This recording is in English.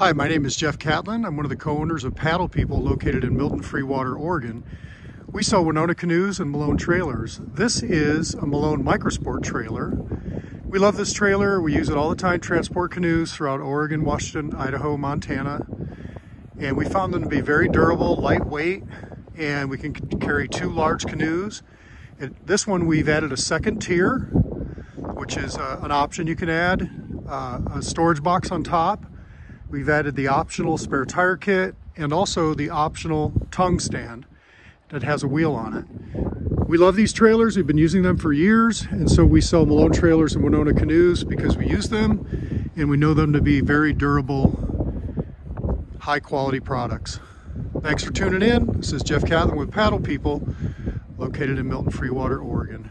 Hi, my name is Jeff Catlin. I'm one of the co-owners of Paddle People located in Milton Freewater, Oregon. We sell Wenonah canoes and Malone trailers. This is a Malone Microsport trailer. We love this trailer. We use it all the time, transport canoes throughout Oregon, Washington, Idaho, Montana. And we found them to be very durable, lightweight, and we can carry two large canoes. This one we've added a second tier, which is uh, an option you can add, uh, a storage box on top, We've added the optional spare tire kit and also the optional tongue stand that has a wheel on it. We love these trailers. We've been using them for years. And so we sell Malone trailers and Wenonah canoes because we use them and we know them to be very durable, high quality products. Thanks for tuning in. This is Jeff Catlin with Paddle People located in Milton Freewater, Oregon.